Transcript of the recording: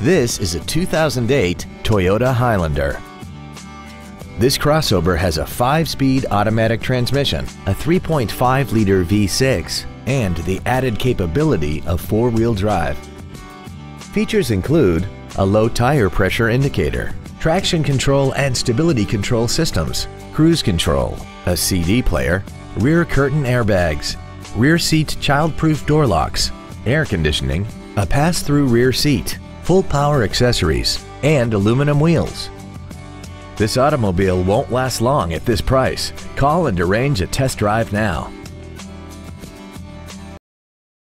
This is a 2008 Toyota Highlander. This crossover has a 5-speed automatic transmission, a 3.5-liter V6, and the added capability of four-wheel drive. Features include a low tire pressure indicator, traction control and stability control systems, cruise control, a CD player, rear curtain airbags, rear seat child-proof door locks, air conditioning, a pass-through rear seat, full power accessories, and aluminum wheels. This automobile won't last long at this price. Call and arrange a test drive now.